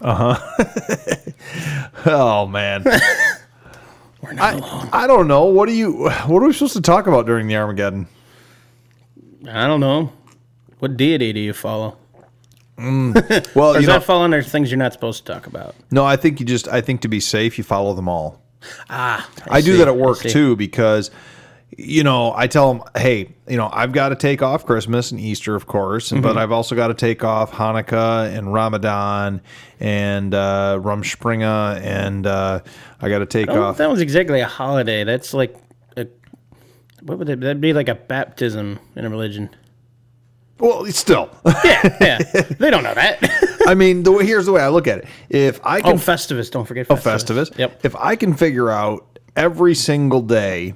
Oh man. We're not alone. I, I don't know. What are you what are we supposed to talk about during the Armageddon? I don't know. What deity do you follow? Well, Or you does know, that fall under things you're not supposed to talk about? no, I think you just I think to be safe, you follow them all. Ah, I, do see, that at work too because you know, I tell them, "Hey, you know, I've got to take off Christmas and Easter, of course, Mm-hmm. but I've also got to take off Hanukkah and Ramadan and uh, Rumspringa and uh, I got to take Oh, off that was exactly a holiday. That's like a what would it? That'd be like a baptism in a religion. Well, still. Yeah, yeah. they don't know that. I mean, the way here's the way I look at it. If I oh, can Festivus. Don't forget Oh, Festivus. Festivus. Yep. If I can figure out every single day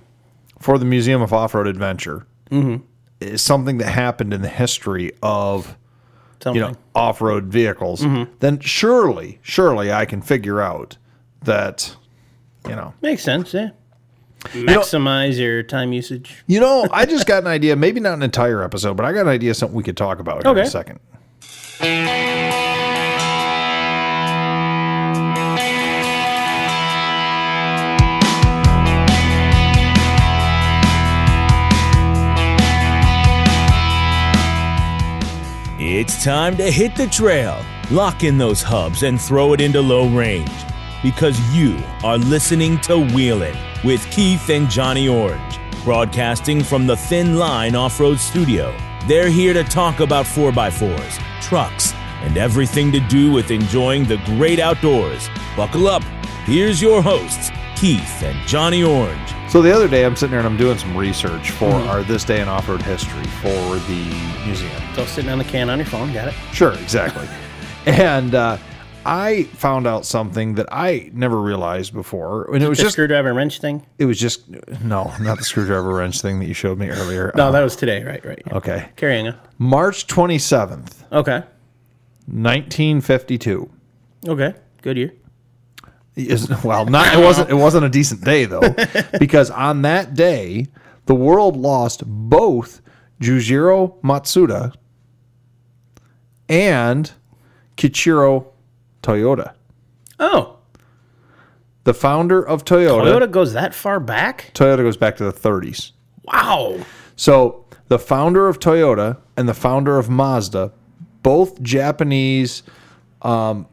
for the Museum of Off-Road Adventure Mm-hmm. is something that happened in the history of Something. you know off-road vehicles, Mm-hmm. then surely, surely I can figure out that you know. Makes sense. Yeah. Maximize your time usage. You know, I just got an idea. Maybe not an entire episode, but I got an idea. Something we could talk about here in a Okay. second. It's time to hit the trail, lock in those hubs, and throw it into low range. Because you are listening to Wheelin' with Keith and Johnny Orange, broadcasting from the Thin Line Off Road Studio. They're here to talk about 4x4s, trucks, and everything to do with enjoying the great outdoors. Buckle up. Here's your hosts, Keith and Johnny Orange. So the other day, I'm sitting there and I'm doing some research for Mm-hmm. our This Day in Off-Road History for the museum. So sitting on the can on your phone. Got it. Sure, exactly. and uh, I found out something that I never realized before, and it was The just screwdriver wrench thing. it was just no, not the screwdriver wrench thing that you showed me earlier. No, Uh, that was today. Right. Right. yeah. okay, Carrying on. March twenty seventh, Okay. nineteen fifty two. Okay. Good year. Is well, not it wasn't it wasn't a decent day though, because on that day the world lost both Jujiro Matsuda and Kichiro Toyota. Oh, The founder of Toyota. Toyota goes that far back. Toyota goes back to the 30s. Wow. So the founder of Toyota and the founder of Mazda, both Japanese um,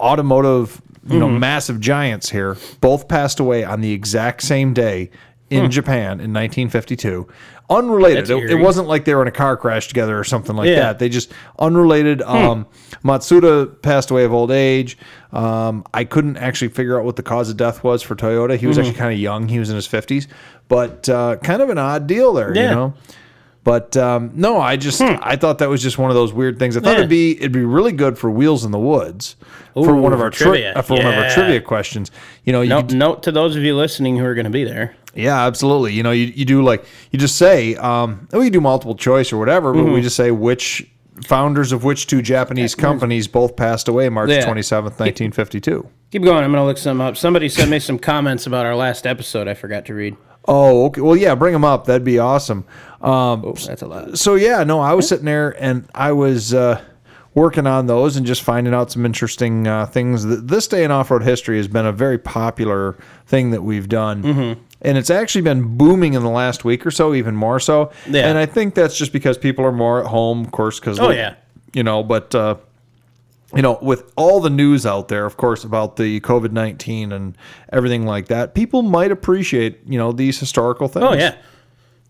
automotive, you Mm-hmm. know, massive giants here, both passed away on the exact same day in Japan in 1952. Unrelated. Hmm. It, it eerie. wasn't like they were in a car crash together or something like Yeah. Hmm. that. They just unrelated. Um, Matsuda passed away of old age. Um, I couldn't actually figure out what the cause of death was for Toyota. He was Mm-hmm. actually kind of young. He was in his 50s, but uh, kind of an odd deal there, you Yeah. know. But um, no, I just I thought that was just one of those weird things. I thought Hmm. Yeah. it'd be it'd be really good for Wheels in the Woods for one of our tri- trivia. uh, for one of our trivia questions. You know, you Note, note to those of you listening who are going to be there. yeah, absolutely. You know, you, you do like you just say, um, we do multiple choice or whatever, but Mm-hmm. we just say which founders of which two Japanese companies both passed away March Yeah. twenty seventh, nineteen fifty two. Keep going. I'm going to look some up. Somebody sent me some comments about our last episode. I forgot to read. Oh, okay. Well, yeah, bring them up. That'd be awesome. Um, Oh, that's a lot. so yeah, no, I was sitting there and I was uh, working on those and just finding out some interesting uh, things. This day in off-road history has been a very popular thing that we've done, Mm-hmm. and it's actually been booming in the last week or so, even more so. Yeah. And I think that's just because people are more at home, of course, because Oh, yeah. you know, but. Uh, you know, with all the news out there, of course, about the COVID 19 and everything like that, people might appreciate, you know, these historical things. Oh, yeah.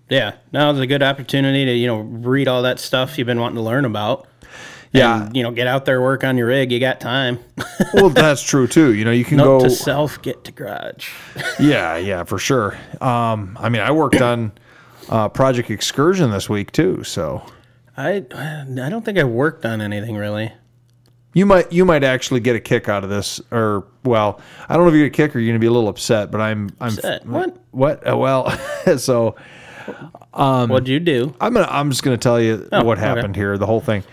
Yeah. Now is a good opportunity to, you know, read all that stuff you've been wanting to learn about. Yeah. And, you know, get out there, work on your rig. You got time. well, that's true too. You know, you can Note go. to self, get to garage. Yeah, yeah, for sure. Um, I mean, I worked on uh, Project Excursion this week too, so I I don't think I worked on anything really. You might you might actually get a kick out of this, or well, I don't know if you get a kick or you're gonna be a little upset, but I'm I'm Upset? What? what? Uh, well, so What'd you do? I'm gonna I'm just gonna tell you Oh, what okay. happened here, the whole thing.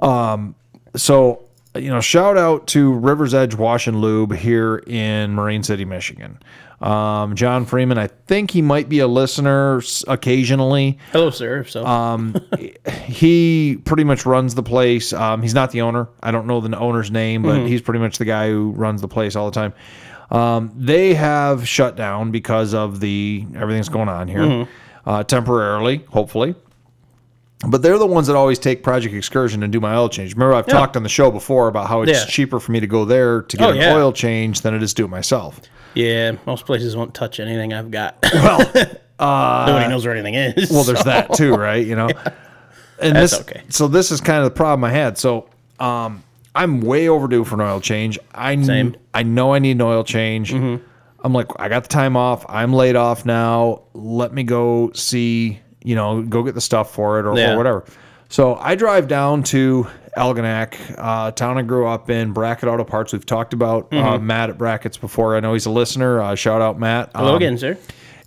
Um, so you know, shout out to River's Edge Wash and Lube here in Marine City, Michigan. Um, John Freeman, I think he might be a listener occasionally. Hello, sir. So Um, he pretty much runs the place. Um, he's not the owner. I don't know the owner's name, but he's pretty much the guy who runs the place all the time. Um, they have shut down because of the everything's going on here uh, temporarily, hopefully. But they're the ones that always take Project Excursion and do my oil change. Remember, I've talked on the show before about how it's Yeah. cheaper for me to go there to get Oh, an yeah. oil change than it is to do it myself. yeah, most places won't touch anything I've got. Well, uh, nobody knows where anything is. Well, there's that too, right? You know, and That's this, okay. So this is kind of the problem I had. So, um, I'm way overdue for an oil change. I Same. I know I need an oil change. I'm like, I got the time off. I'm laid off now. Let me go see. You know, go get the stuff for it or, Yeah. or whatever. So I drive down to Algonac, uh, town I grew up in, Brackett Auto Parts. We've talked about uh, Matt at Brackett's before. I know he's a listener. Uh, shout out Matt. Hello Um, again, sir.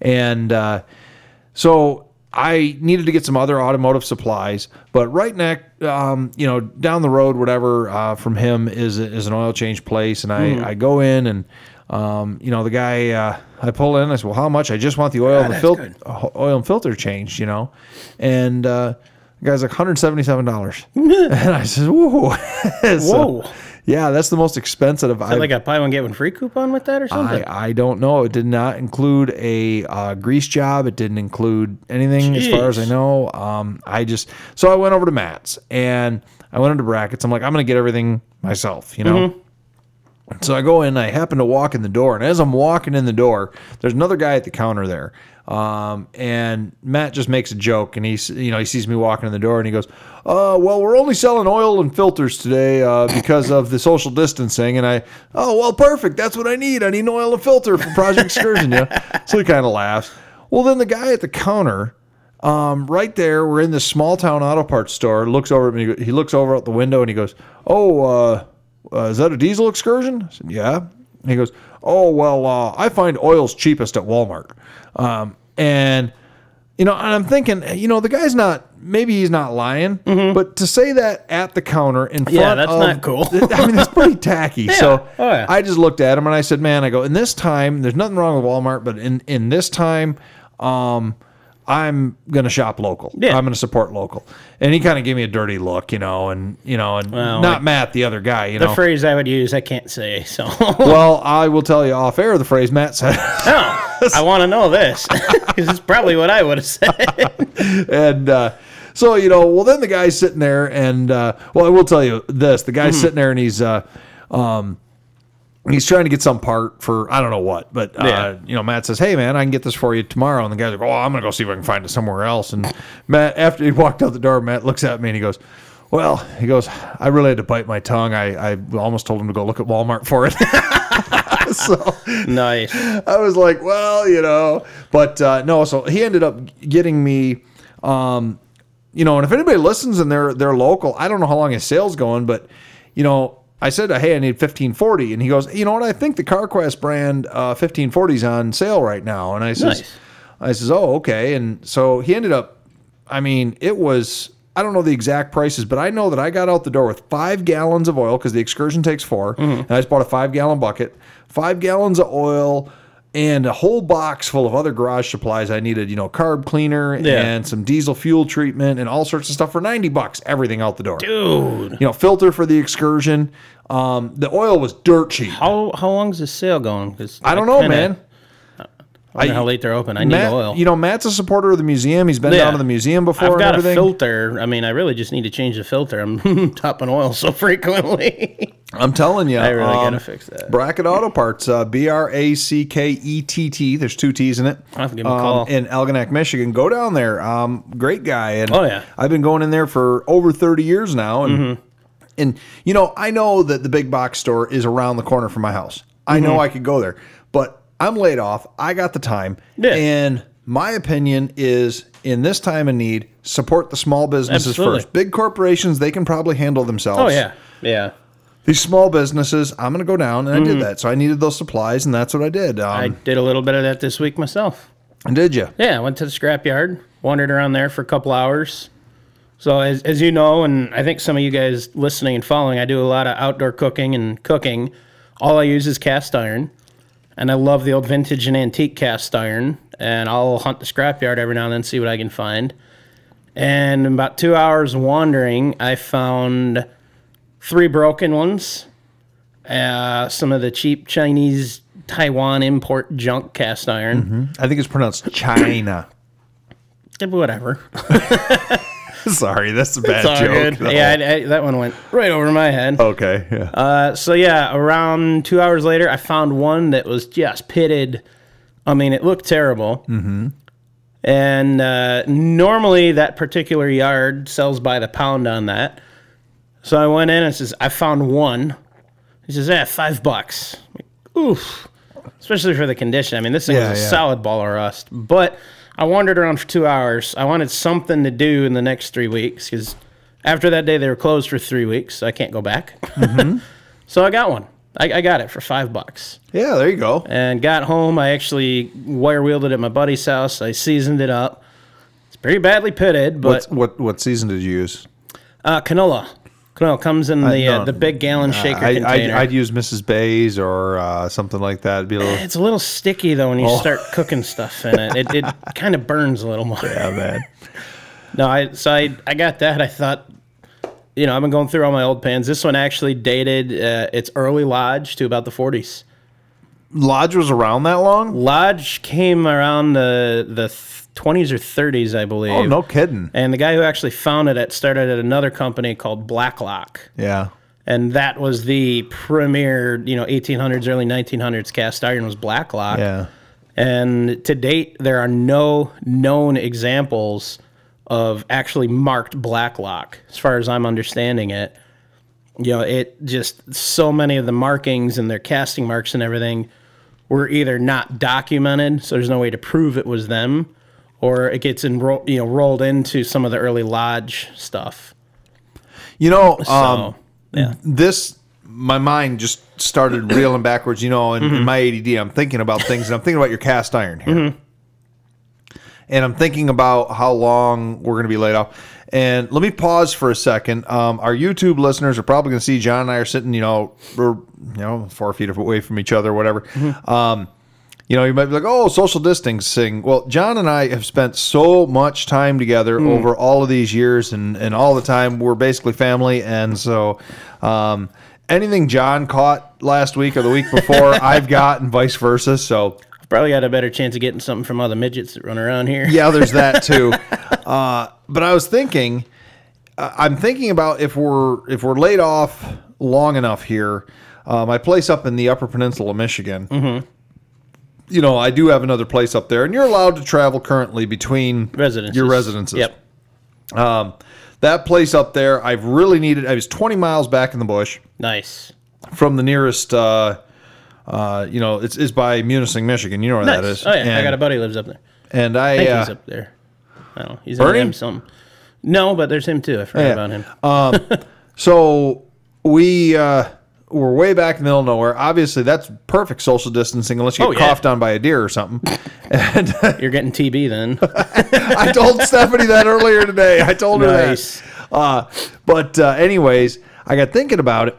and uh, so I needed to get some other automotive supplies. But right next, um, you know, down the road, whatever uh, from him is is an oil change place, and I, Hmm. I go in and. Um, you know, the guy, uh, I pull in, I said, well, how much? I just want the oil and the fil- oil and filter changed, you know? And, uh, the guy's like $177. and I said, whoa. So, Whoa. yeah, that's the most expensive I've like a buy one get one free coupon with that or something. I, I don't know. It did not include a uh, grease job. It didn't include anything as far as I know. Um, I just so I went over to Matt's and I went into Brackett's. I'm like, I'm gonna get everything myself, you know. So I go in. I happen to walk in the door, and as I'm walking in the door, there's another guy at the counter there. Um, and Matt just makes a joke, and he's you know he sees me walking in the door, and he goes, "Uh, well, we're only selling oil and filters today uh, because of the social distancing." And I, "Oh, well, perfect. That's what I need. I need an oil and filter for Project Excursion." yeah. So he kind of laughs. Well, then the guy at the counter um, right there, we're in this small town auto parts store. Looks over at me. He looks over out the window and he goes, "Oh, uh, uh, is that a diesel excursion?" I said, "Yeah." He goes, "Oh well, uh, I find oil's cheapest at Walmart." Um, and you know, and I'm thinking, you know, the guy's not. Maybe he's not lying, but to say that at the counter in front Yeah, that's of, not cool. I mean, it's pretty tacky. So Oh, yeah. I just looked at him and I said, "Man, I go in this time. There's nothing wrong with Walmart, but in in this time, um, I'm gonna shop local. Yeah. I'm gonna support local." And he kind of gave me a dirty look, you know, and you know, and Well, not like- Matt, the other guy, you the know. The phrase I would use, I can't say. So, well, I will tell you off air the phrase Matt said, oh, I want to know this because it's probably what I would have said. and uh, so you know, well, then the guy's sitting there, and uh, well, I will tell you this: the guy's sitting there, and he's. Uh, um, He's trying to get some part for I don't know what, but uh, Yeah. you know Matt says, "Hey man, I can get this for you tomorrow." And the guy's like, "Oh, I'm gonna go see if I can find it somewhere else." And Matt, after he walked out the door, Matt looks at me and he goes, "Well," he goes, "I really had to bite my tongue. I, I almost told him to go look at Walmart for it." so nice. I was like, well, you know, but uh, no. So he ended up getting me, um, you know, and if anybody listens and they're they're local, I don't know how long his sales going, but you know, I said, hey, I need fifteen forty, and he goes, you know what? I think the CarQuest brand uh, fifteen forty is on sale right now, and I says, Nice. I says, oh, okay, and so he ended up. I mean, it was. I don't know the exact prices, but I know that I got out the door with five gallons of oil because the excursion takes 4 Mm-hmm. and I just bought a five gallon bucket, five gallons of oil, and a whole box full of other garage supplies I needed. You know, carb cleaner Yeah. and some diesel fuel treatment and all sorts of stuff for ninety bucks. Everything out the door. Dude, You know, filter for the excursion. Um, the oil was dirt cheap. how how long's this sale going? 'Cause I don't know, kinda- man. I don't know how late they're open. I need Matt, oil. you know, Matt's a supporter of the museum. He's been Yeah. down to the museum before I've and got a filter. I mean, I really just need to change the filter. I'm topping oil so frequently. I'm telling you, I really um, gotta fix that. Brackett Auto Parts, uh, B R A C K E T T. There's two T's in it. I'll have to give him a Um, call. in Algonac, Michigan. Go down there. Um, great guy. And Oh, yeah. I've been going in there for over 30 years now. And Mm-hmm. and you know, I know that the big box store is around the corner from my house. I know Mm-hmm. I could go there, but I'm laid off. I got the time. Yeah. And my opinion is in this time of need, support the small businesses Absolutely. first. Big corporations, they can probably handle themselves oh yeah, yeah. these small businesses, I'm going to go down, and I did that. So I needed those supplies, and that's what I did. Um, Mm-hmm. I did a little bit of that this week myself. did you? Yeah, I went to the scrapyard, wandered around there for a couple hours, So as, as you know, and I think some of you guys listening and following, I do a lot of outdoor cooking and cooking. All I use is cast iron, and I love the old vintage and antique cast iron. And I'll hunt the scrapyard every now and then, see what I can find. And in about two hours wandering, I found three broken ones, uh, some of the cheap Chinese Taiwan import junk cast iron. I think it's pronounced China. Whatever. Sorry, that's a bad joke. good. Yeah, I, I, that one went right over my head. Okay. Yeah. Uh, so yeah, around two hours later, I found one that was just pitted. I mean, it looked terrible. Mm-hmm. And uh, normally, that particular yard sells by the pound on that. So I went in and says, "I found one." He says, "Yeah, five bucks." Like, Oof. Especially for the condition. I mean, this thing Yeah, was a yeah. solid ball of rust. But I wandered around for two hours. I wanted something to do in the next three weeks because after that day they were closed for three weeks. So I can't go back. so I got one. I, I got it for five bucks yeah. There you go. and got home. I actually wire wheeled it at my buddy's house. I seasoned it up. It's pretty badly pitted, but What what what season did you use? uh, canola. Canola comes in the no, uh, the big gallon shaker I, I'd, container. I'd use Mrs. Bay's or uh, something like that. It'd be a little. it's a little sticky though when you Oh. start cooking stuff in it. It, it kind of burns a little more. Yeah, man. No, I so I I got that. I thought, you know, I've been going through all my old pans. This one actually dated uh, its early lodge to about the 40s. Lodge was around that long? Lodge came around the the th- 20s or 30s, I believe. Oh, no kidding. And the guy who actually founded it started at another company called Blacklock. Yeah. And that was the premier, you know, 1800s, early 1900s cast iron was Blacklock. Yeah. And to date, there are no known examples of actually marked Blacklock, as far as I'm understanding it. You know, it just so many of the markings and their casting marks and everything were either not documented, so there's no way to prove it was them, or it gets enro- you know rolled into some of the early lodge stuff. You know, So um, yeah, this my mind just started reeling backwards. You know, in, Mm-hmm. in my ADD, I'm thinking about things, and I'm thinking about your cast iron here, Mm-hmm. and I'm thinking about how long we're going to be laid off. And let me pause for a second. Um, our YouTube listeners are probably going to see John and I are sitting, you know, we're you know four feet away from each other, whatever. Mm-hmm. Um, you know, you might be like, "Oh, social distancing." Well, John and I have spent so much time together Hmm. over all of these years, and and all the time we're basically family. And so, um, anything John caught last week or the week before, I've got, and vice versa. So, probably got a better chance of getting something from all the midgets that run around here. yeah, there's that too. Uh, but I was thinking, uh, I'm thinking about if we're if we're laid off long enough here. Uh, my place up in the Upper Peninsula of Michigan. Mm-hmm. You know, I do have another place up there, and you're allowed to travel currently between Residences. your residences. Yep. Um, that place up there, I've really needed. I was 20 miles back in the bush Nice. from the nearest. Uh, uh, you know, it's, it's by Munising, Michigan. You know where that Nice. is. Oh yeah, I got a buddy who lives up there. And I, I think uh, he's up there. I don't know. He's Bernie? in something. No, but there's him too. I forgot Yeah. about him. Um, so we uh, were way back in the middle of nowhere. Obviously, that's perfect social distancing unless you Oh, get yeah. coughed on by a deer or something. and You're getting TB then. I told Stephanie that earlier today. I told her Nice. that. Uh, but uh, anyways, I got thinking about it.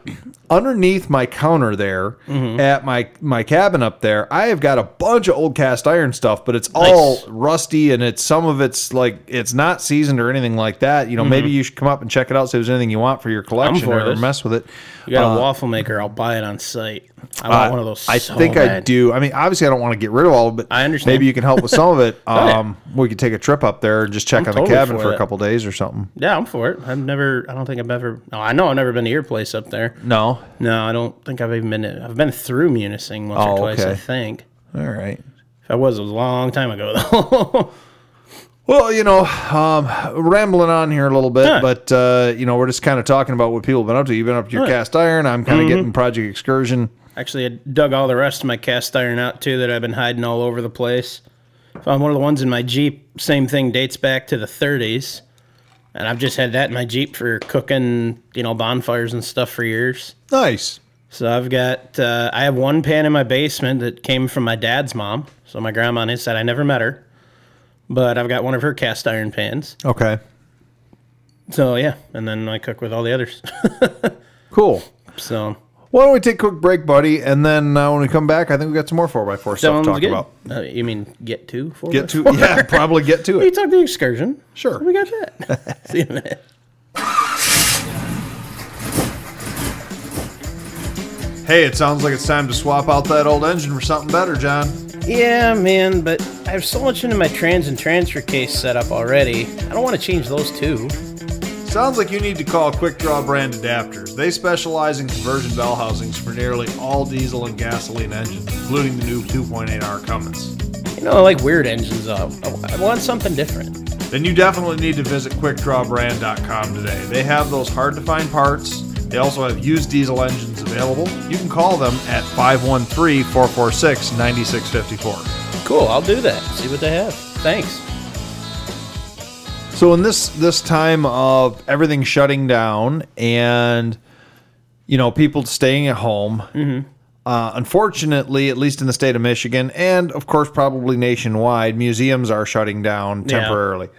Underneath my counter there Mm-hmm. at my my cabin up there, I have got a bunch of old cast iron stuff, but it's all Nice. rusty and it's some of it's like it's not seasoned or anything like that. You know, maybe you should come up and check it out. See if there's anything you want for your collection Mm-hmm. for or this. mess with it. You got a Uh, waffle maker? I'll buy it on site. I want uh, one of those. I so think I do. I mean, obviously, I don't want to get rid of all of it. I understand. Maybe you can help with some of it. yeah. Um, we could take a trip up there and just check I'm on the cabin for for a couple days or something. Yeah, I'm for it. I've never. I don't think I've ever. No, I know I've never been to your place up there. No. No, I don't think I've even been. To, I've been through Munising once Oh, or twice. I think. All right. If I was, it was a long time ago though. Well, you know, um, rambling on here a little bit, but uh, you know, we're just kind of talking about what people have been up to. You've been up to your Yeah. cast iron. I'm kind of getting Project Excursion. Actually, I dug all the rest of my cast iron out too that I've been hiding all over the place. Found one of the ones in my Jeep. Same thing dates back to the 30s, and I've just had that in my Jeep for cooking, you know, bonfires and stuff for years. Nice. So I've got uh, I have one pan in my basement that came from my dad's mom. So my grandma on his side, I never met her, but I've got one of her cast iron pans. Okay. So yeah, and then I cook with all the others. Cool. so Why don't we take a quick break, buddy? And then uh, when we come back, I think we got some more 4x4 stuff to talk good. about. Uh, you mean get to? For Get to, yeah, probably get to You it. talk the excursion. Sure. We got that. See you in a minute. Hey, it sounds like it's time to swap out that old engine for something better, John. Yeah, man, but I have so much into my trans and transfer case set up already. I don't want to change those too. Sounds like you need to call Quick Draw Brand Adapters. They specialize in conversion bell housings for nearly all diesel and gasoline engines, including the new 2.8R Cummins. You know, I like weird engines. I I want something different. Then you definitely need to visit quickdrawbrand.com today. They have those hard to find parts. They also have used diesel engines available. You can call them at 513 446 9654. Cool, I'll do that. See what they have. Thanks. So in this this time of everything shutting down and you know people staying at home, uh, unfortunately, at least in the state of Michigan, and of course probably nationwide, museums are shutting down Yeah. temporarily.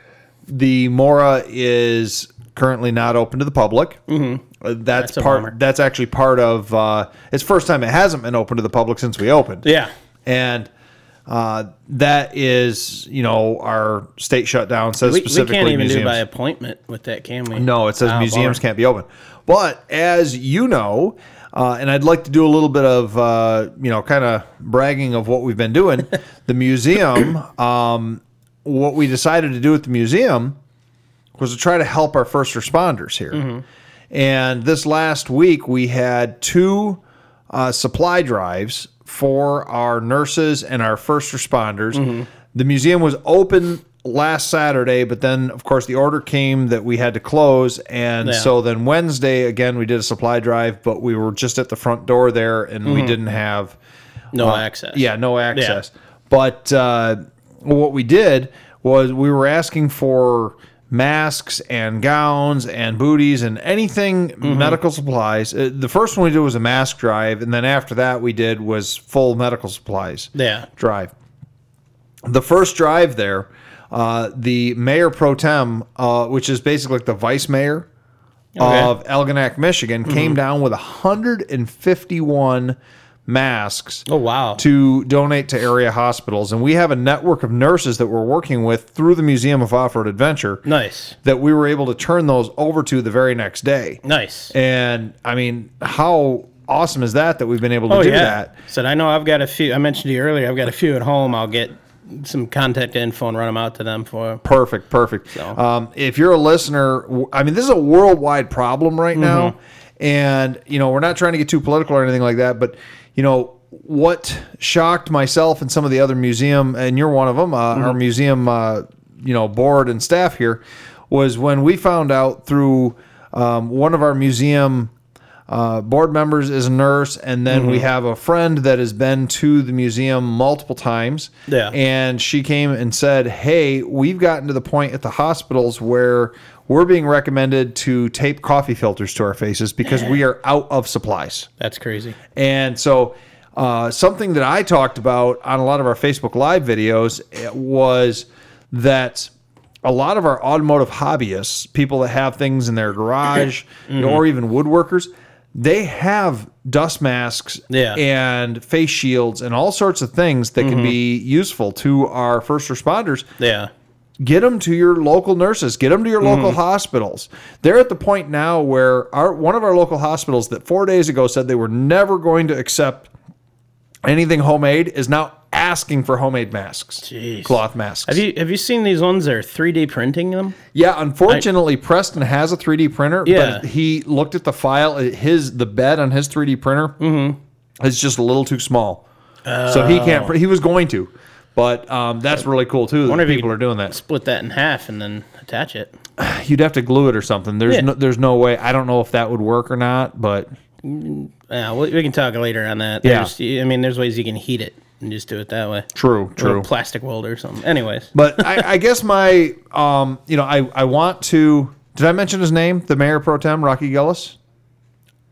The Mora is currently not open to the public. Mm-hmm. that's, That's part. That's actually part of. Uh, it's first time it hasn't been open to the public since we opened Yeah. and uh, that is, you know, our state shutdown says We, we can't even museums. do by appointment with that, can we? no, it says Ah, museums can't be open. But as you know, uh, and I'd like to do a little bit of, uh, you know, kind of bragging of what we've been doing. the museum, um, what we decided to do at the museum was to try to help our first responders here. Mm-hmm. And this last week, we had two uh, supply drives for our nurses and our first responders. Mm-hmm. The museum was open last Saturday, but then, of course, the order came that we had to close. And Yeah. so then Wednesday, again, we did a supply drive, but we were just at the front door there and we didn't have No access. Uh, yeah, no access. But uh, what we did was we were asking for masks and gowns and booties and anything Mm-hmm. medical supplies. Uh, the first one we did was a mask drive, and then after that we did was full medical supplies Yeah. drive. The first drive there, uh, the mayor pro tem, uh, which is basically like the vice mayor Okay. of Algonac, Michigan, came down with 151 masks Oh, wow. to donate to area hospitals. And we have a network of nurses that we're working with through the Museum of Off Road Adventure Nice. that we were able to turn those over to the very next day. Nice. And I mean, how awesome is that that we've been able to Oh, do yeah. that? Said, I know I've got a few. I mentioned to you earlier, I've got a few at home. I'll get some contact info and run them out to them for. Perfect, perfect. Um, if you're a listener, i mean, this is a worldwide problem right now, Mm-hmm. and you know, we're not trying to get too political or anything like that, but you know, what shocked myself and some of the other museum, and you're one of them, uh, Mm-hmm. our museum, uh, you know, board and staff here, was when we found out through um, one of our museum uh, board members is a nurse, and then Mm-hmm. we have a friend that has been to the museum multiple times. Yeah. And she came and said, Hey, we've gotten to the point at the hospitals where we're being recommended to tape coffee filters to our faces because we are out of supplies. That's crazy. And so, uh, something that I talked about on a lot of our Facebook Live videos eh, was that a lot of our automotive hobbyists, people that have things in their garage, you know, or even woodworkers, they have dust masks Yeah. and face shields and all sorts of things that can be useful to our first responders Yeah. Get them to your local nurses get them to your local hospitals they're at the point now where our one of our local hospitals that four days ago said they were never going to accept anything homemade is now asking for homemade masks Jeez. cloth masks Have you have you seen these ones? They're 3D printing them. yeah unfortunately preston has a 3d printer Yeah. but he looked at the file his the bed on his 3d printer Mm-hmm. is just a little too small so he can't he was going to but um, that's really cool too that people are doing that Split that in half and then attach it. You'd have to glue it or something. There's Yeah. no, there's no way. I don't know if that would work or not, but Yeah, we, can talk later on that. Yeah. I mean, there's ways you can heat it and just do it that way. true, true. plastic welder or something. Anyways, But I, I guess my, um, you know, I, I want to. Did I mention his name? The mayor pro tem, Rocky Gillis.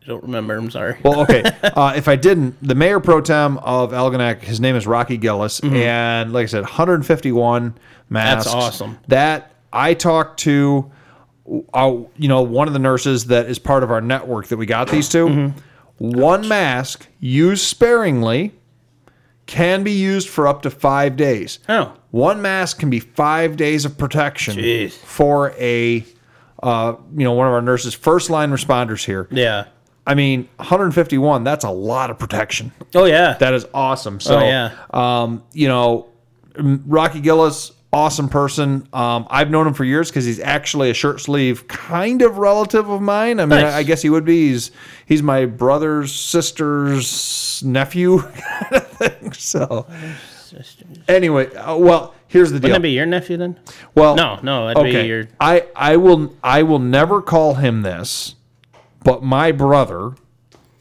I don't remember. I'm sorry. Well, okay. uh, if I didn't, the mayor pro tem of Algonac, his name is Rocky Gillis, and like I said, 151 masks. That's awesome. That I talked to uh, you know, one of the nurses that is part of our network that we got these to, Mm-hmm. one mask used sparingly can be used for up to five days. Oh. One mask can be five days of protection Jeez. for a, uh, you know, one of our nurses, first line responders here. Yeah. I mean, 151, that's a lot of protection. Oh yeah. That is awesome. So, Oh, yeah. um, you know, Rocky Gillis, awesome person. Um, I've known him for years because he's actually a shirt sleeve kind of relative of mine. I mean, Nice. I, I guess he would be. He's he's my brother's sister's nephew kind of thing. So, anyway, uh, well, here's the deal. Wouldn't that be your nephew then? well, No, no, that'd okay. be your. I I will I will never call him this, but my brother,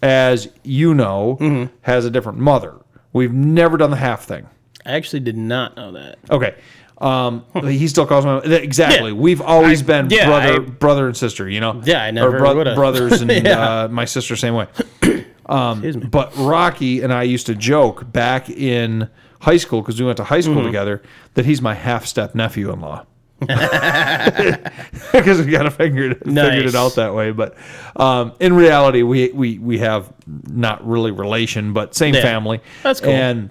as you know, Mm-hmm. has a different mother. We've never done the half thing. I actually did not know that. Okay. Um, he still calls me exactly. Yeah. We've always I- been yeah, brother, I- brother and sister. You know. Yeah, I never or bro- brothers and Yeah. uh, my sister same way. Excuse me. But Rocky and I used to joke back in high school because we went to high Mm-hmm. school together that he's my half step nephew in law. Because we kind of figured figured it out that way, but um, in reality, we, we we have not really relation, but same Yeah. family. That's cool. And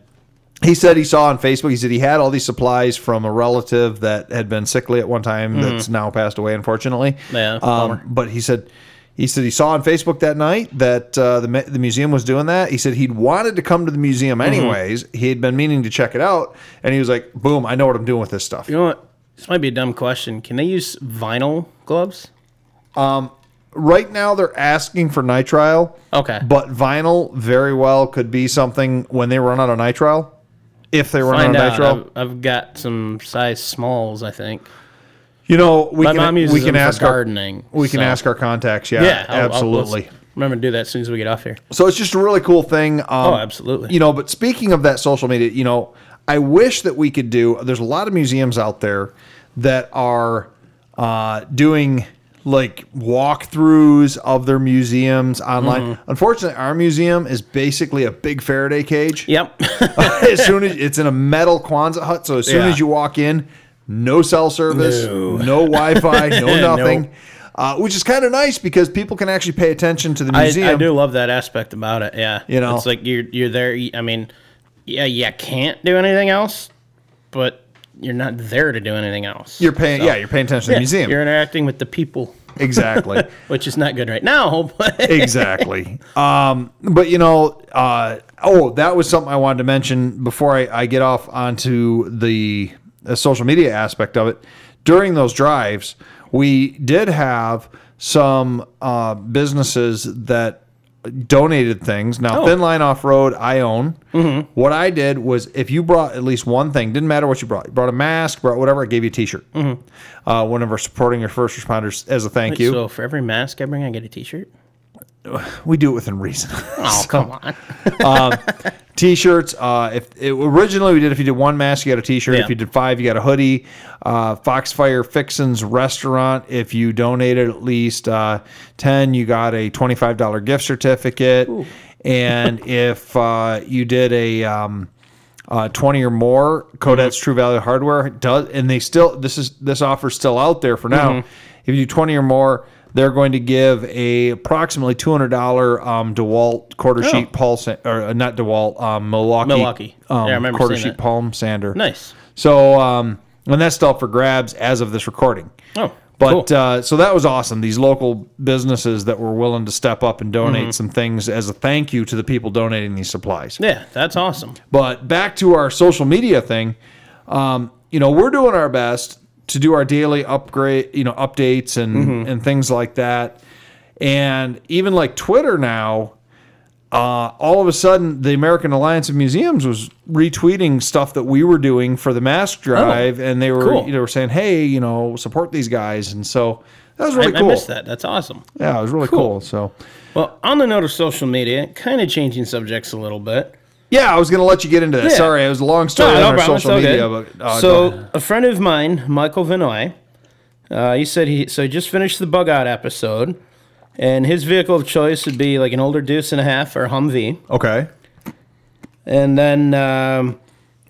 he said he saw on Facebook. He said he had all these supplies from a relative that had been sickly at one time that's now passed away, unfortunately. Yeah. Um, but he said he said he saw on Facebook that night that uh, the the museum was doing that. He said he'd wanted to come to the museum Mm-hmm. anyways. He had been meaning to check it out, and he was like, "Boom! I know what I'm doing with this stuff." You know what? This might be a dumb question. Can they use vinyl gloves? Right now, they're asking for nitrile, Okay. but vinyl very well could be something when they run out of nitrile. If they run Find out of out. nitrile, I've, I've got some size smalls. I think you know we my can we can ask for our, gardening. we can ask our contacts. Yeah, Yeah, I'll- I'll- absolutely. let's remember to do that as soon as we get off here. So it's just a really cool thing. Um, Oh, absolutely. You know, but speaking of that social media, you know, I wish that we could do. There's a lot of museums out there that are uh, doing like walkthroughs of their museums online. Mm-hmm. Unfortunately, our museum is basically a big Faraday cage. Yep. as soon as it's in a metal Quonset hut, so as soon Yeah. as you walk in, no cell service, No. no, Wi-Fi, no Nope. nothing. Uh, which is kind of nice because people can actually pay attention to the I, museum. I do love that aspect about it. Yeah. You know? it's like you're you're there. I mean, yeah, you can't do anything else, but you're not there to do anything else. You're paying, So, yeah, you're paying attention to yeah, the museum. You're interacting with the people, Exactly, which is not good right now. But exactly. Um, but you know, uh, oh, that was something I wanted to mention before I, I get off onto the, the social media aspect of it. During those drives, we did have some uh, businesses that donated things. Now, Oh. Thin Line Off Road, I own. Mm-hmm. What I did was, if you brought at least one thing, didn't matter what you brought, you brought a mask, brought whatever, I gave you a T-shirt. Mm-hmm. Uh, whenever supporting your first responders as a thank you, so for every mask I bring, I get a T-shirt. we do it within reason. Oh come on! Um, T-shirts. Uh, if it, originally we did, if you did one mask, you got a T-shirt. Yeah. If you did five, you got a hoodie. Uh, Foxfire Fixins Restaurant. If you donated at least uh, ten, you got a twenty-five dollar gift certificate. And if uh, you did a um, uh, 20 or more Codet's True Value Hardware does and they still this is this offer's still out there for now if you do 20 or more they're going to give a approximately $200 um, DeWalt quarter sheet palm or uh, not DeWalt um, Milwaukee Milwaukee. um, Yeah, I remember quarter sheet that. palm sander Nice. so um, and that's still for grabs as of this recording Oh, but cool. uh, so that was awesome. These local businesses that were willing to step up and donate Mm-hmm. some things as a thank you to the people donating these supplies. yeah, that's awesome. But back to our social media thing, um, you know, we're doing our best to do our daily upgrade, you know, updates and Mm-hmm. and things like that. And even like Twitter now, uh, all of a sudden, the American Alliance of Museums was retweeting stuff that we were doing for the mask drive, and they were cool. you know were saying, "Hey, you know, support these guys," and so that was really I cool. missed that. That's awesome. Yeah, it was really cool. So. Well, on the note of social media, kind of changing subjects a little bit. Yeah, I was going to let you get into that. Yeah. Sorry, it was a long story on our social media. good. But, uh, so a friend of mine, Michael Vinoy, uh, he said he so he just finished the bug out episode, and his vehicle of choice would be like an older Deuce and a half or Humvee, okay. and then um,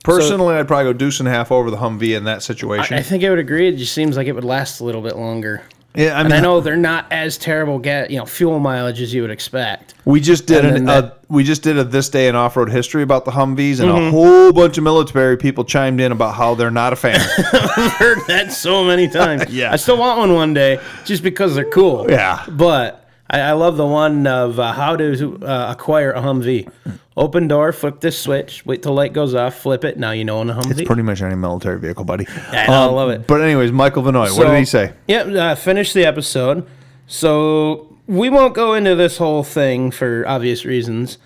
Personally, I'd probably go deuce and a half over the Humvee in that situation. I think I would agree. It just seems like it would last a little bit longer. Yeah, I and mean, I know they're not as terrible, ga- you know, fuel mileage as you would expect. we just did and an, that- we just did a this day in off road history about the Humvees, and Mm-hmm. a whole bunch of military people chimed in about how they're not a fan. I've heard that so many times. Yeah. I still want one one day just because they're cool. Yeah. But I, I love the one of uh, how to uh, acquire a Humvee. Open door, flip this switch, wait till light goes off, flip it. Now you know in a Humvee. It's Pretty much any military vehicle, buddy. I know, I love it. But anyways, Michael Vinoy, what did he say? Yep, uh, finish the episode. So we won't go into this whole thing for obvious reasons.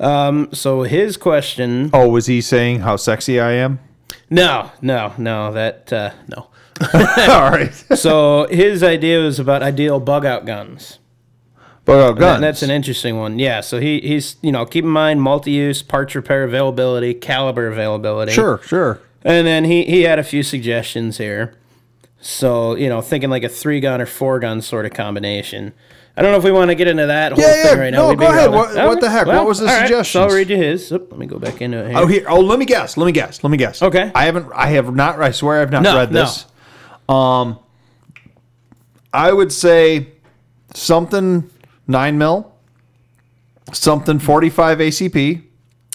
Um, so his question. Oh, was he saying how sexy I am? No, no, no, that uh, no. All right. So his idea was about ideal bug out guns. But uh, That- guns. that's an interesting one. Yeah. So he, he's you know keep in mind multi-use parts repair availability, caliber availability. sure, sure. And then he he had a few suggestions here. So you know thinking like a three gun or four gun sort of combination. I don't know if we want to get into that whole Yeah, thing yeah. right No, now. Be go ahead. What- what the heck? What was the all right. So I'll read you his. Oop, let me go back into it here. Oh, here. Oh, let me guess. Let me guess. Let me guess. Okay. I haven't. I have not. I swear, I've not No, read no. this. Um, I would say something nine mil, something forty five ACP.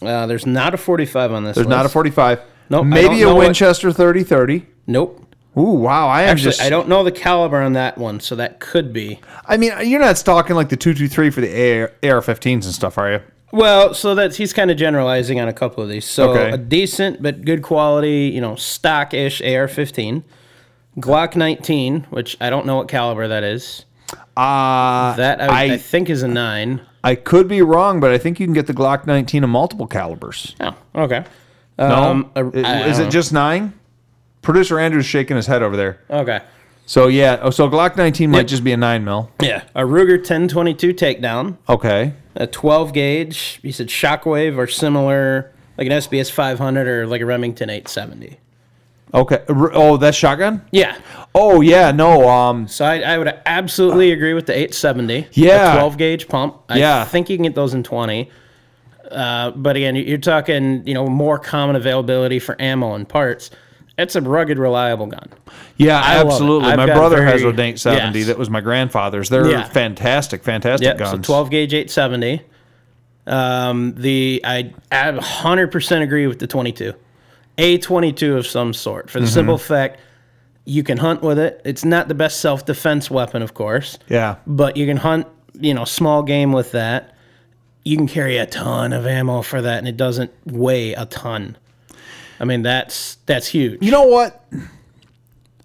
Uh, there's not a 45 on this. There's not a list. forty five. Nope, Maybe a what- Winchester thirty thirty. Nope. Ooh, wow! I Actually, just. I don't know the caliber on that one, so that could be. I mean, you're not stalking like the two two three for the AR-15s and stuff, are you? Well, so that's he's kind of generalizing on a couple of these. So Okay. a decent but good quality, you know, stock-ish AR-15, Glock 19, which I don't know what caliber that is. Uh, That I, I, I think is a nine. I could be wrong, but I think you can get the Glock 19 in multiple calibers. Oh, okay. No, Um, is, is it just nine? Producer Andrew's shaking his head over there. Okay. So yeah, oh, so Glock 19 might Yep. just be a nine mil. Yeah, a Ruger 1022 takedown, Okay. a 12 gauge. You said Shockwave or similar, like an SBS 500 or like a Remington 870. Okay. Oh, that's shotgun. Yeah. Oh yeah, no. Um, So I, I would absolutely agree with the 870. Yeah. The 12 gauge pump. I Yeah. think you can get those in 20. Uh, but again, you're talking, you know, more common availability for ammo and parts. It's a rugged, reliable gun. yeah, I absolutely. My brother has a very- Dank 70 yes. that was my grandfather's. They're Yeah. fantastic, fantastic Yep. guns. So 12 gauge 870. Um, the I, I 100% agree with the 22. A 22 of some sort for the Mm-hmm. simple fact you can hunt with it. It's not the best self defense weapon, of course. Yeah. but you can hunt, you know, small game with that. You can carry a ton of ammo for that, and it doesn't weigh a ton. I mean, that's that's huge. You know what?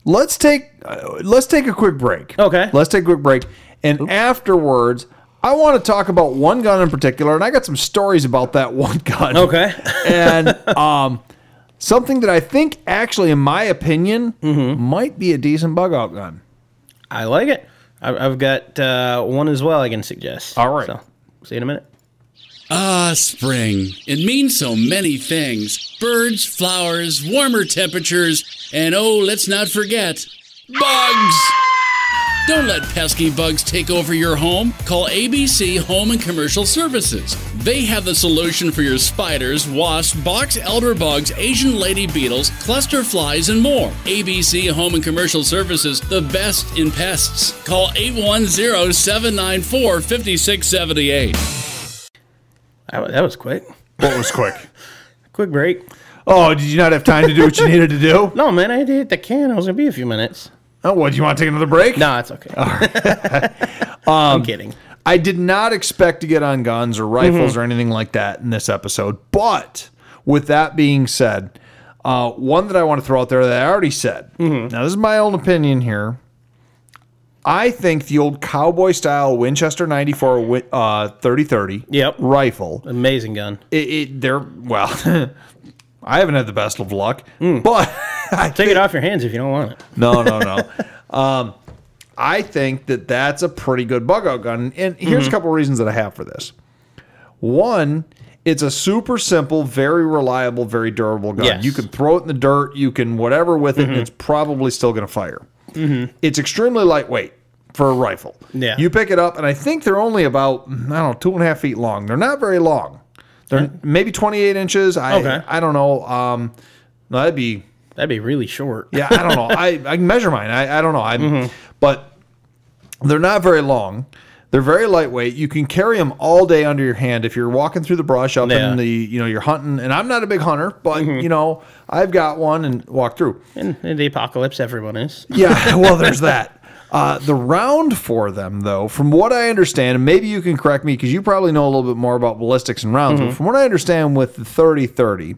Let's take uh, let's take a quick break. Okay. Let's take a quick break, and afterwards, I want to talk about one gun in particular, and I got some stories about that one gun. Okay. and um, something that I think, actually, in my opinion, Mm-hmm. might be a decent bug out gun. I like it. I- I've got uh, one as well. I can suggest. All right. So, see you in a minute. Ah, spring. It means so many things birds, flowers, warmer temperatures, and oh, let's not forget bugs! Don't let pesky bugs take over your home. Call ABC Home and Commercial Services. They have the solution for your spiders, wasps, box elder bugs, Asian lady beetles, cluster flies, and more. ABC Home and Commercial Services, the best in pests. Call 810 794 5678. That, that was quick. What was quick? Quick break. Oh, did you not have time to do what you needed to do? No, man, I had to hit the can. I was gonna be a few minutes. Oh, what? Do you want to take another break? No, it's okay. Um, I'm kidding. I did not expect to get on guns or rifles or anything like that in this episode. But with that being said, uh, one that I want to throw out there that I already said. Now, this is my own opinion here. I think the old cowboy style Winchester 94 wi- uh, 3030 Yep. rifle, Amazing gun. it, it, they're, well, I haven't had the best of luck, but Take it off your hands if you don't want it. no, no, no. um, I think that that's a pretty good bug out gun. And here's Mm-hmm. a couple reasons that I have for this. One, it's a super simple, very reliable, very durable gun. Yes. Mm-hmm. You can throw it in the dirt, you can whatever with it, and it's probably still going to fire. It's extremely lightweight for a rifle. Yeah. You pick it up, and I think they're only about, I don't know, two and a half feet long. They're not very long. They're maybe 28 inches. I, Okay. I don't know. Um, that'd be That'd be really short. yeah, I don't know. I, I can measure mine. I, I don't know. I Mm-hmm. but They're not very long. They're very lightweight. You can carry them all day under your hand if you're walking through the brush up Yeah. in the you know you're hunting. And I'm not a big hunter, but you know I've got one and walk through. In, in the apocalypse, everyone is. Yeah, well, there's that. Uh, the round for them, though, from what I understand, and maybe you can correct me because you probably know a little bit more about ballistics and rounds. But from what I understand, with the 30-30,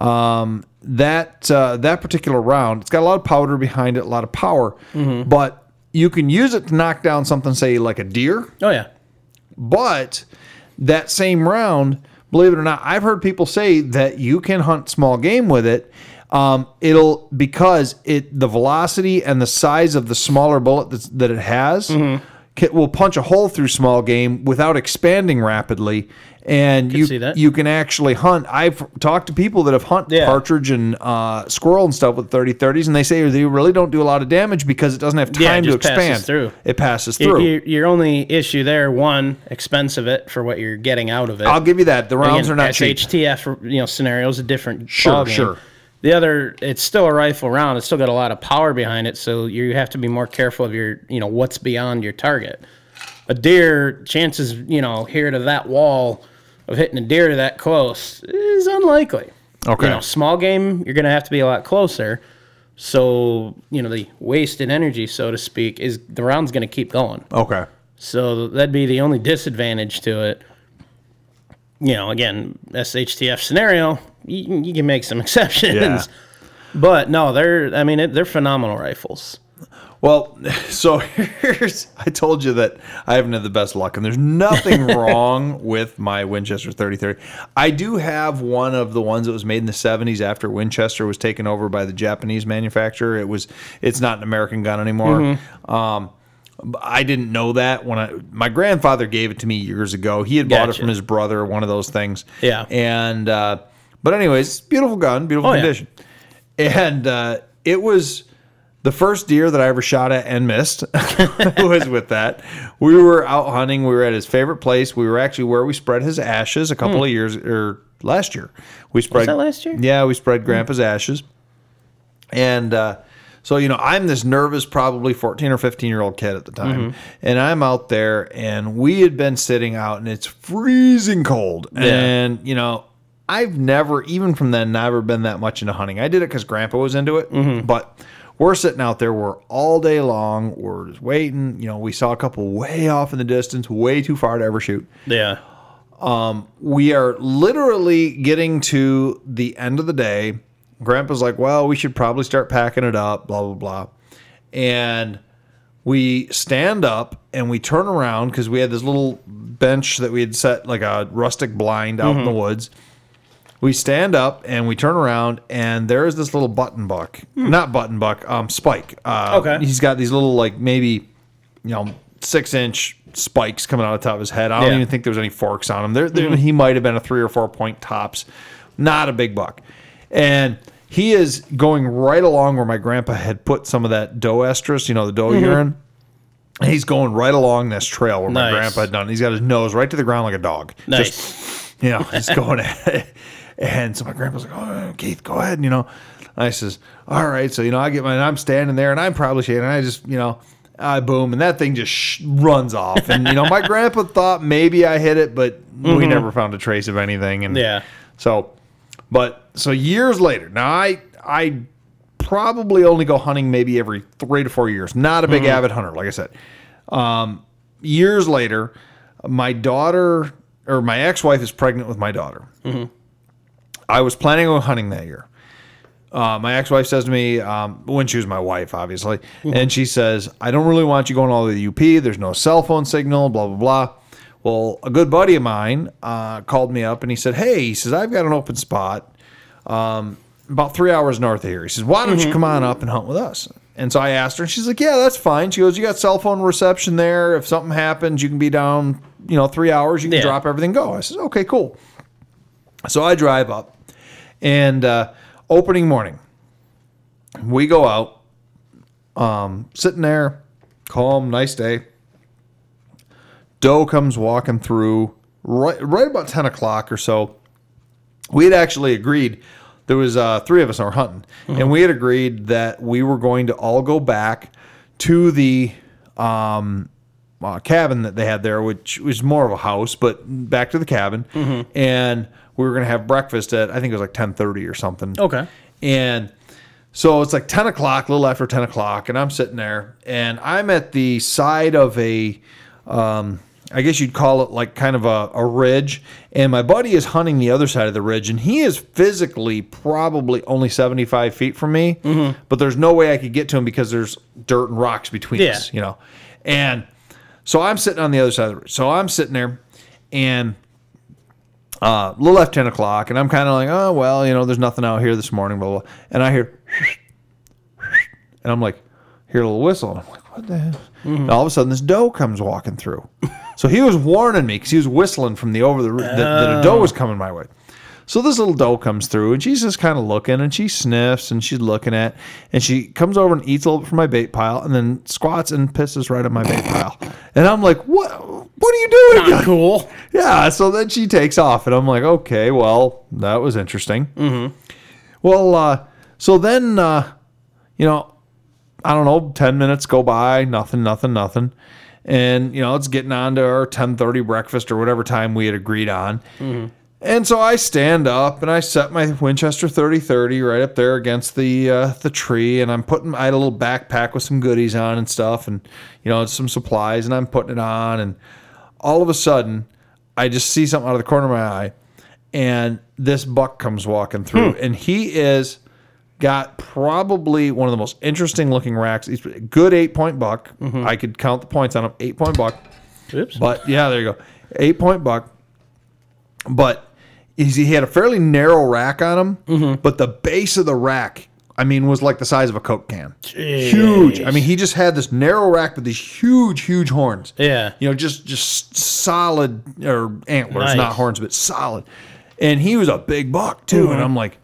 um, that uh, that particular round, it's got a lot of powder behind it, a lot of power, but you can use it to knock down something, say like a deer. Oh yeah. But that same round, believe it or not, I've heard people say that you can hunt small game with it. Um, it'll because it the velocity and the size of the smaller bullet that's, that it has Mm-hmm. ca- will punch a hole through small game without expanding rapidly, and you see that. you can actually hunt. I've talked to people that have hunted Yeah. partridge and uh, squirrel and stuff with 30-30s, and they say they really don't do a lot of damage because it doesn't have Yeah, time to expand. through. It passes through. your, your only issue there, one, expense of it for what you're getting out of it. I'll give you that. The rounds Again, are not cheap. SHTF, you know, scenario is a different Sure, sure. The other, it's still a rifle round. It's still got a lot of power behind it, so you have to be more careful of your, you know, what's beyond your target. A deer, chances, you know, here to that wall of hitting a deer that close is unlikely. Okay. You know, small game, you're going to have to be a lot closer. So, you know, the wasted energy, so to speak, is the round's going to keep going. Okay. So that'd be the only disadvantage to it. You know, again, SHTF scenario, you, can- you can make some exceptions. Yeah. But no, they're, I mean they're phenomenal rifles. Well, so here's I told you that I haven't had the best luck, and there's nothing wrong with my Winchester 3030. I do have one of the ones that was made in the 70s after Winchester was taken over by the Japanese manufacturer. It was it's not an American gun anymore. Mm-hmm. Um, I didn't know that when I my grandfather gave it to me years ago. He had bought it from his brother, one of those things. Yeah. And uh, but anyways, beautiful gun, beautiful Oh, yeah. condition. And uh, it was the first deer that I ever shot at and missed was with that. We were out hunting. We were at his favorite place. We were actually where we spread his ashes a couple of years or last year. We spread Hmm. that last year? Yeah, we spread Grandpa's ashes. And uh, so, you know, I'm this nervous, probably 14 or 15 year old kid at the time. Mm-hmm. And I'm out there, and we had been sitting out, and it's freezing cold. And, you know, I've never, even from then, never been that much into hunting. I did it because Grandpa was into it. Mm-hmm. But we're sitting out there, we're all day long, we're just waiting. You know, we saw a couple way off in the distance, way too far to ever shoot Yeah. we are literally getting to the end of the day. Grandpa's like, well, we should probably start packing it up, blah, blah, blah. And we stand up and we turn around because we had this little bench that we had set like a rustic blind out in the woods. We stand up and we turn around and there is this little button buck, not button buck, um, spike. Uh, Okay. He's got these little like maybe, you know, six inch spikes coming out of the top of his head. I don't Yeah. even think there was any forks on him. There, there he might have been a three or four point tops, not a big buck, and he is going right along where my grandpa had put some of that doe estrus, you know, the doe urine. And He's going right along this trail where my grandpa had done. He's got his nose right to the ground like a dog. Nice. Just, you know, just going at it. And so my grandpa's like, "Oh, Keith, go ahead." And, you know, I says, "All right." So you know, I get my, and I'm standing there, and I'm probably shaking. And I just, you know, I boom, and that thing just sh- runs off. And you know, my grandpa thought maybe I hit it, but we mm-hmm. never found a trace of anything. And Yeah. so, but so years later, now I I probably only go hunting maybe every three to four years. Not a big mm-hmm. avid hunter, like I said. Um, years later, my daughter or my ex-wife is pregnant with my daughter. Mm-hmm. I was planning on hunting that year. Uh, my ex-wife says to me um, when she was my wife, obviously, and she says, "I don't really want you going all the UP. There's no cell phone signal. Blah blah blah." Well, a good buddy of mine uh, called me up and he said, "Hey," he says, "I've got an open spot um, about three hours north of here." He says, "Why don't you come on up and hunt with us?" And so I asked her, and she's like, "Yeah, that's fine." She goes, "You got cell phone reception there. If something happens, you can be down, you know, three hours. You can Yeah. drop everything, go." I said, "Okay, cool." So I drive up, and uh, opening morning, we go out, um, sitting there, calm, nice day. Doe comes walking through right, right about ten o'clock or so. We had actually agreed. There was uh, three of us that were hunting, and we had agreed that we were going to all go back to the um, uh, cabin that they had there, which was more of a house, but back to the cabin. And we were gonna have breakfast at I think it was like ten thirty or something. Okay. And so it's like 10 o'clock, a little after 10 o'clock, and I'm sitting there, and I'm at the side of a, um, I guess you'd call it like kind of a, a ridge, and my buddy is hunting the other side of the ridge, and he is physically probably only 75 feet from me, but there's no way I could get to him because there's dirt and rocks between Yeah. us, you know. And so I'm sitting on the other side of the ridge. So I'm sitting there, and uh, a little after 10 o'clock, and I'm kind of like, oh, well, you know, there's nothing out here this morning, blah, blah. And I hear, and I'm like, hear a little whistle. And I'm like, what the hell? And all of a sudden, this doe comes walking through. so he was warning me because he was whistling from the over the that, that a doe was coming my way. So this little doe comes through and she's just kind of looking and she sniffs and she's looking at and she comes over and eats a little bit from my bait pile and then squats and pisses right on my bait pile. And I'm like, what? What are you doing? Not cool. Yeah, so then she takes off, and I'm like, okay, well, that was interesting. Mm-hmm. Well, uh, so then, uh, you know, I don't know, ten minutes go by, nothing, nothing, nothing, and you know, it's getting on to our ten thirty breakfast or whatever time we had agreed on. And so I stand up and I set my Winchester 3030 right up there against the uh, the tree, and I'm putting I had a little backpack with some goodies on and stuff, and you know some supplies, and I'm putting it on, and all of a sudden I just see something out of the corner of my eye, and this buck comes walking through, and he is got probably one of the most interesting looking racks. He's a good eight point buck. I could count the points on him, eight point buck. Oops. But yeah, there you go. Eight point buck. But he had a fairly narrow rack on him, Mm-hmm. but the base of the rack, I mean, was like the size of a Coke can. Huge. I mean, he just had this narrow rack with these huge, huge horns. Yeah. You know, just just solid or antlers, Nice. not horns, but solid. And he was a big buck too. Mm-hmm. And I'm like,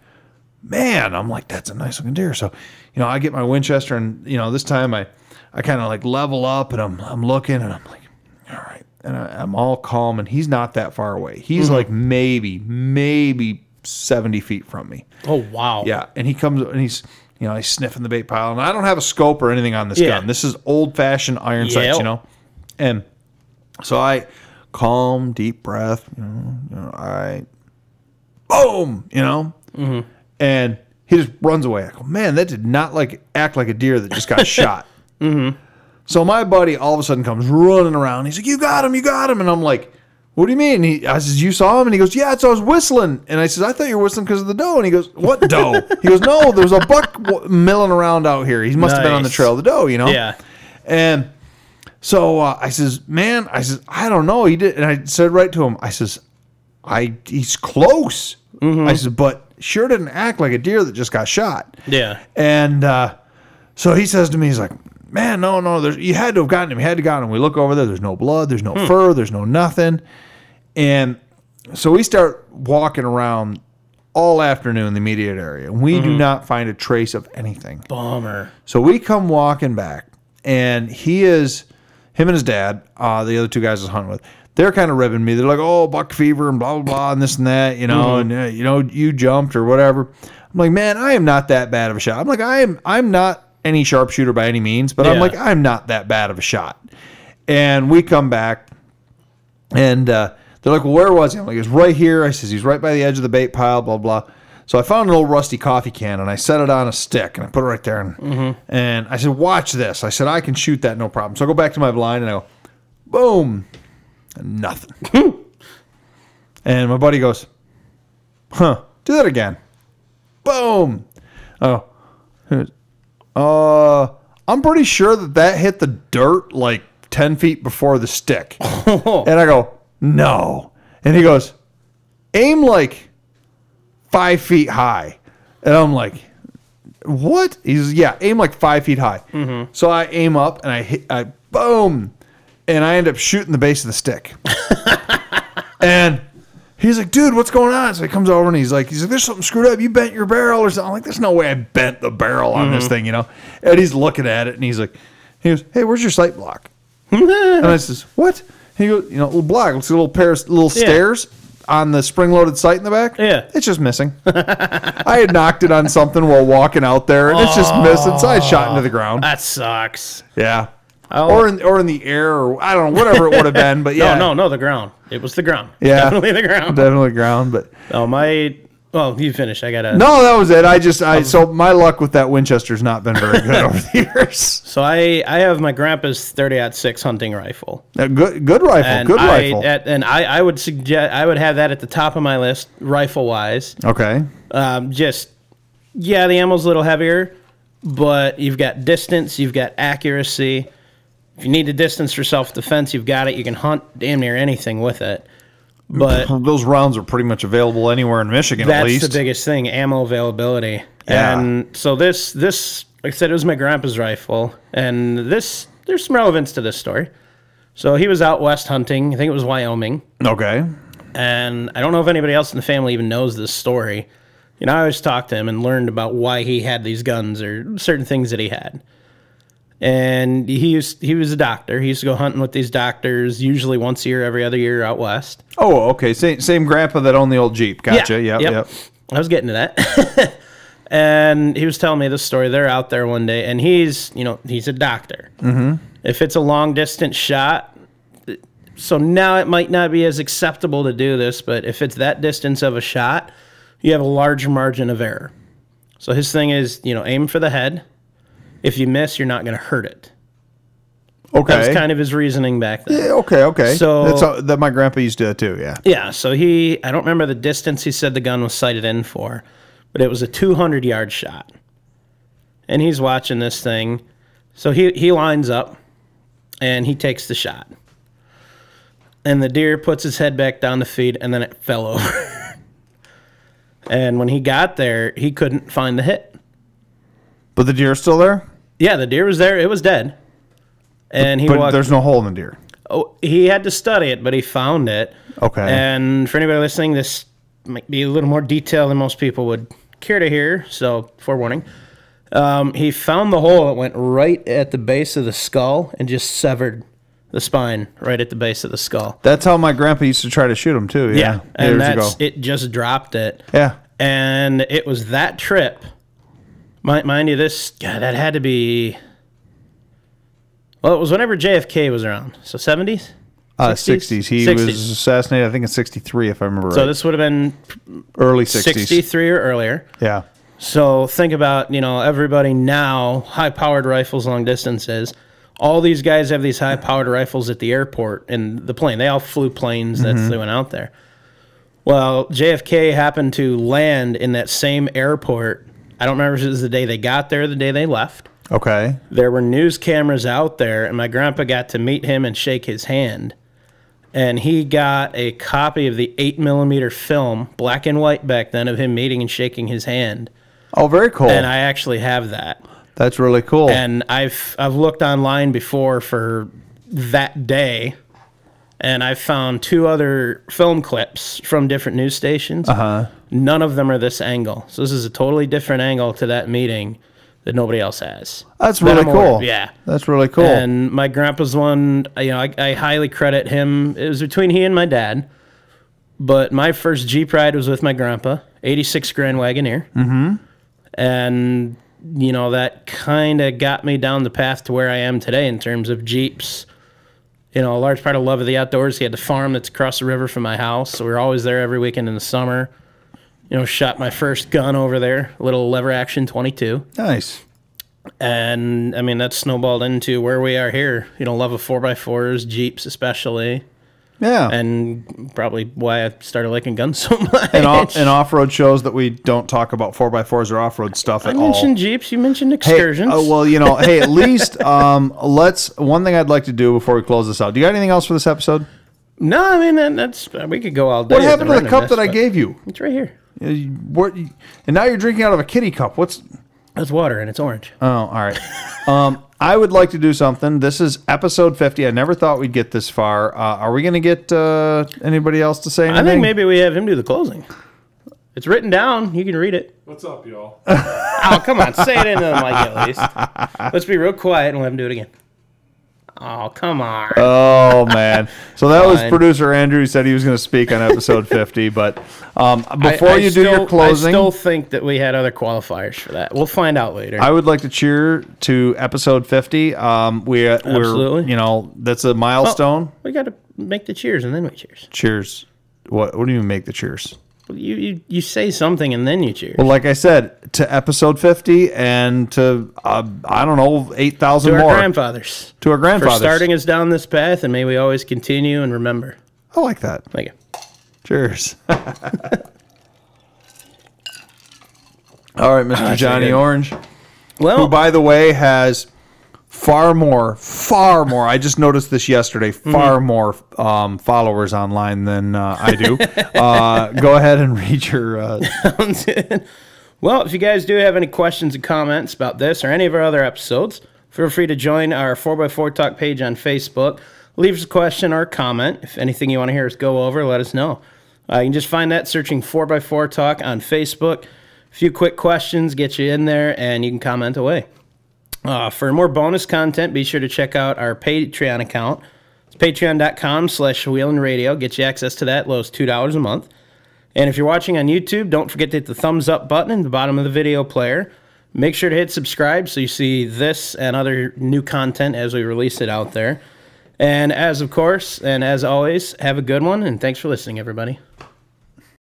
man, I'm like, that's a nice looking deer. So, you know, I get my Winchester and, you know, this time I, I kind of like level up and I'm, I'm looking and I'm like, all right. And I, I'm all calm and he's not that far away. He's Mm-hmm. like maybe, maybe 70 feet from me. Oh wow. Yeah. And he comes and he's, you know, he's sniffing the bait pile and I don't have a scope or anything on this Yeah. gun. This is old fashioned iron sights, you know? And so I calm, deep breath, you know, you know all right, boom, you know? And he just runs away. I go, man, that did not like act like a deer that just got shot. So my buddy all of a sudden comes running around. He's like, "You got him! You got him!" And I'm like, "What do you mean?" He, I says, "You saw him?" And he goes, "Yeah, so I was whistling." And I says, "I thought you were whistling because of the doe." And he goes, "What doe?" he goes, "No, there was a buck w- milling around out here. He must have been on the Nice. trail of the doe, you know." Yeah. And so uh, I says, "Man," I says, "I don't know." He did, and I said right to him, I says, "I he's close." I says, "But sure didn't act like a deer that just got shot." Yeah. And uh, so he says to me, he's like, man, no, no, there's, you had to have gotten him. You had to have gotten him. We look over there. There's no blood. There's no fur. There's no nothing. And so we start walking around all afternoon in the immediate area. And we do not find a trace of anything. Bummer. So we come walking back, and he is, him and his dad, uh, the other two guys I was hunting with, they're kind of ribbing me. They're like, oh, buck fever and blah, blah, blah, and this and that, you know, and, uh, you know, you jumped or whatever. I'm like, man, I am not that bad of a shot. I'm like, I am, I'm not any sharpshooter by any means, but I'm like, I'm not that bad of a shot. And we come back, and uh, they're like, well, where was he? I'm like, he's right here. I says, he's right by the edge of the bait pile, blah, blah. So I found an old rusty coffee can and I set it on a stick and I put it right there. And, and I said, watch this. I said, I can shoot that, no problem. So I go back to my blind and I go, boom, and nothing. and my buddy goes, huh, do that again. Boom. Oh, uh, I'm pretty sure that that hit the dirt like 10 feet before the stick. and I go, no. And he goes, aim like five feet high. And I'm like, what? He's, yeah, aim like five feet high. So I aim up and I hit, I boom. And I end up shooting the base of the stick. and he's like, dude, what's going on? So he comes over and he's like, he's like, there's something screwed up. You bent your barrel or something. I'm like, there's no way I bent the barrel on this mm-hmm. thing, you know? And he's looking at it and he's like, he goes, hey, where's your sight block? and I says, what? He goes, you know, little block. It's a little pair of little stairs on the spring-loaded sight in the back. Yeah. It's just missing. I had knocked it on something while walking out there and it's just missing. So I shot into the ground. That sucks. Yeah. I'll- or in or in the air, or I don't know, whatever it would have been. But yeah, No, no, no, the ground. It was the ground. Yeah. Definitely the ground. definitely ground. But Oh, my. Well, you finished. I gotta. no, that was it. I just I so my luck with that Winchester's not been very good over the years. So I, I have my grandpa's 30 aught six hunting rifle. A good good rifle, And good I, rifle. At, and I, I would suggest I would have that at the top of my list, rifle wise. okay, Um, just yeah, the ammo's a little heavier, but you've got distance, you've got accuracy. If you need to distance for self defense, you've got it. You can hunt damn near anything with it. But those rounds are pretty much available anywhere in Michigan at least. that's the biggest thing, ammo availability. Yeah. And so this this like I said, it was my grandpa's rifle, and this there's some relevance to this story. So he was out west hunting. I think it was Wyoming. okay, and I don't know if anybody else in the family even knows this story. You know, I always talked to him and learned about why he had these guns or certain things that he had. And he used he was a doctor. He used to go hunting with these doctors, usually once a year, every other year out west. oh okay, same same grandpa that owned the old Jeep. Gotcha. Yep, yep. I was getting to that. and he was telling me this story. They're out there one day, and he's, you know, he's a doctor. Mm-hmm. If it's a long distance shot, so now it might not be as acceptable to do this, but if it's that distance of a shot, you have a large margin of error. So his thing is, you know, aim for the head. If you miss, you're not going to hurt it. Okay. That was kind of his reasoning back then. Yeah, okay, okay. So- that's how, that my grandpa used to do too. Yeah. Yeah, so he, I don't remember the distance he said the gun was sighted in for, but it was a 200 yard shot. And he's watching this thing. So he, he lines up and he takes the shot. And the deer puts his head back down to feed and then it fell over. and when he got there, he couldn't find the hit. But the deer's still there. Yeah, the deer was there. It was dead. And he But walked. there's no hole in the deer. Oh, he had to study it, but he found it. Okay. And for anybody listening, this might be a little more detail than most people would care to hear. So, forewarning. Um, he found the hole that went right at the base of the skull and just severed the spine right at the base of the skull. That's how my grandpa used to try to shoot him too. Yeah. and that's ago. it. Just dropped it. Yeah. And it was that trip. Mind, mind you, this God, that had to be. Well, it was whenever JFK was around, so seventies. Uh, 60s? 60s. He 60s. was assassinated, I think, in 63, if I remember So right. this would have been Early 60s. sixty-three or earlier. Yeah. So think about, you know, everybody now, high powered rifles long distances. All these guys have these high powered rifles at the airport and the plane. They all flew planes that flew out there. Well, JFK happened to land in that same airport. I don't remember if it was the day they got there or the day they left. Okay. There were news cameras out there, and my grandpa got to meet him and shake his hand. And he got a copy of the 8 millimeter film, black and white back then, of him meeting and shaking his hand Oh, very cool. and I actually have that. That's really cool. And I've I've looked online before for that day, and I found two other film clips from different news stations. Uh-huh. None of them are this angle, so this is a totally different angle to that meeting that nobody else has. That's really I'm aware cool. Yeah. That's really cool. And my grandpa's one, you know, I, I highly credit him. It was between he and my dad. But my first Jeep ride was with my grandpa, 86 Grand Wagoneer. Mm-hmm. And, you know, that kind of got me down the path to where I am today in terms of Jeeps. You know, a large part of love of the outdoors. He had the farm that's across the river from my house. So we were always there every weekend in the summer. You know, shot my first gun over there, a little lever action 22 nice. and I mean that snowballed into where we are here. You know, love of four x fours, jeeps especially, Yeah. and probably why I started liking guns so much. and, off, and off-road shows that we don't talk about 4x4s or off-road stuff I at all. mentioned jeeps. You mentioned Hey, excursions. oh, well, you know, hey, at least um, let's. One thing I'd like to do before we close this out. Do you got anything else for this episode? no, I mean that, that's we could go all day. What happened to the cup this, that I gave you? It's right here. Uh, you- what- and now you're drinking out of a kitty cup. What's? That's water and it's orange. Oh, all right. Um, I would like to do something. This is episode 50. I never thought we'd get this far. Uh, are we going to get uh, anybody else to say anything? I think maybe we have him do the closing. It's written down. You can read it. What's up, y'all? Oh, come on, say it into the mic at least. Let's be real quiet and let him do it again. Oh, come on. Oh man! So that was producer Andrew. Said he was going to speak on episode fifty, but um, before I you do your closing, I still think that we had other qualifiers for that. We'll find out later. I would like to cheer to episode fifty. Um, we uh, we're Absolutely. you know that's a Oh, milestone. we got to make the cheers and then we cheers. Cheers. What what do you mean make the cheers? You, you you say something and then you cheers. Well, like I said, to episode fifty and to uh, I don't know eight thousand to our more grandfathers to our for grandfathers. starting us down this path, and may we always continue and remember. I like that. Thank you. Cheers. All right, Mr. Johnny. Orange. Well, who, by the way, has far more, far more. I just noticed this yesterday. Far more um, followers online than uh, I do. uh, go ahead and read your. Uh, well, if you guys do have any questions and comments about this or any of our other episodes, feel free to join our 4x4 Talk page on Facebook. Leave us a question or a comment. If anything you want to hear us go over, let us know. Uh, you can just find that searching 4x4 Talk on Facebook. A few quick questions get you in there, and you can comment away. Uh, for more bonus content, be sure to check out our Patreon account. It's patreon.com slash wheelin' radio. Get you access to that, low as $2 a month. And if you're watching on YouTube, don't forget to hit the thumbs up button in the bottom of the video player. Make sure to hit subscribe so you see this and other new content as we release it out there. And as of course, and as always, have a good one, and thanks for listening, everybody.